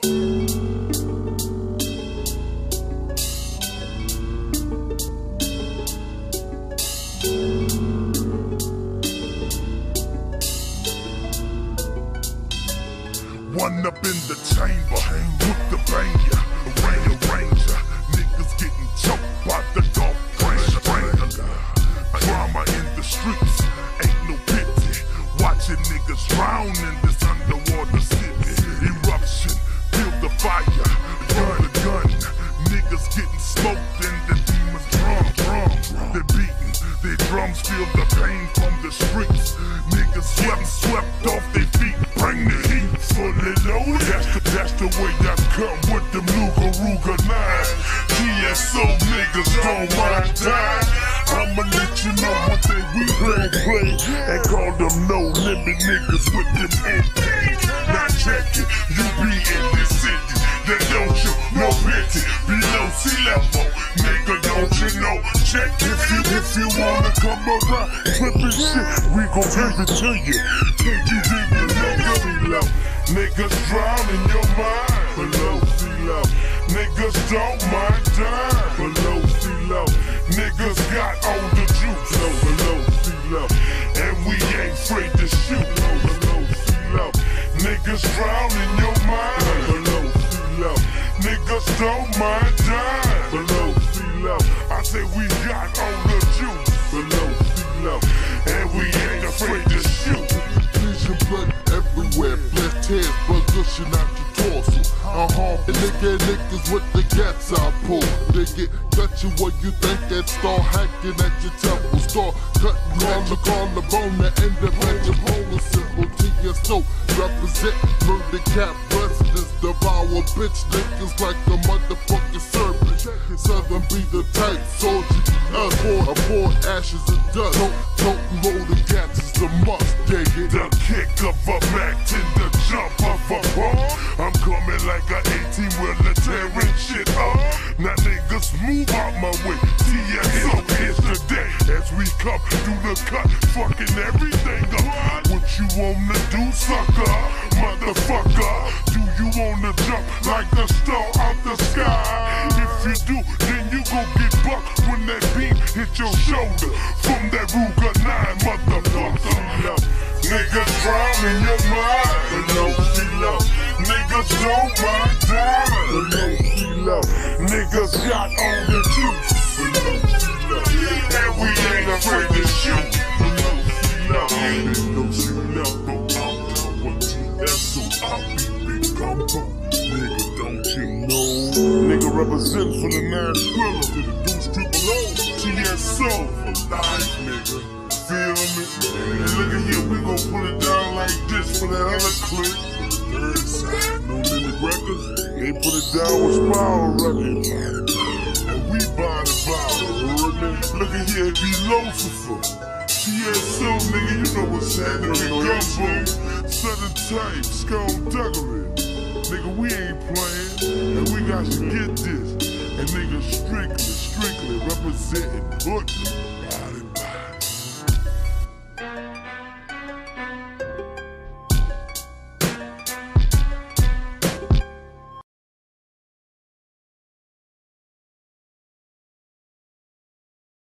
One up in the chamber with the banger, ranger, ranger. Niggas getting choked by drums feel the pain from the streets. Niggas swept, swept off their feet, bring the heat fully loaded. That's the, that's the way I come with them Luga Ruga 9. TSO niggas don't mind die. I'ma let you know what they we play, play. And call them no limit niggas with them MKs. You, wanna come around, flippin' shit, we gon' give it to you. Can't you it, nigga? Below. Niggas drown in your mind below sea level. Niggas don't mind dying below sea level. Niggas got all the juice low below sea level. And we ain't afraid to shoot low below sea level. Niggas drown in your mind below sea level. Niggas don't mind blood gushing out your torso. Harmful, uh-huh. nigga, niggas with the gats I pull. They get cut you what you think and start hacking at your temple. Start cutting on the collarbone, the end of at your bowling symbol. TSO represent murder cap residents, devour bitch niggas like the motherfucking serpent. Southern be the type soldier, us pour, I pour ashes and dust. Don't, don't roll the gaps it's a must, dig it. The kick of a Mac to the jump of a. I'm coming like a 18 wheeler tearing shit up. Now niggas move out my way. TSO is the day as we come through the cut, fucking everything up. What you wanna do, sucker? Motherfucker, do you wanna jump like a star out the sky? If you do, then you gon' get bucked when that beam hit your shoulder from that Ruger 9, motherfucker. Niggas drown in your Niggas got all the juice. And we ain't afraid to shoot, nigga, don't you know? Nigga represent for the nine thriller, for the deuce triple O. TSO for life, nigga. Feel me? And look at here, we gon' put it down like this for that other clip. Third side, no limit records. They put it down with Spiral Records. And we buy the bottle? Look at here, it be Lucifer. TSO, nigga, you know what's happening. Gumbo, Southern Type, Skull Duggery. Nigga, we ain't playing, and we got to get this. And nigga, strictly, strictly representing Hood.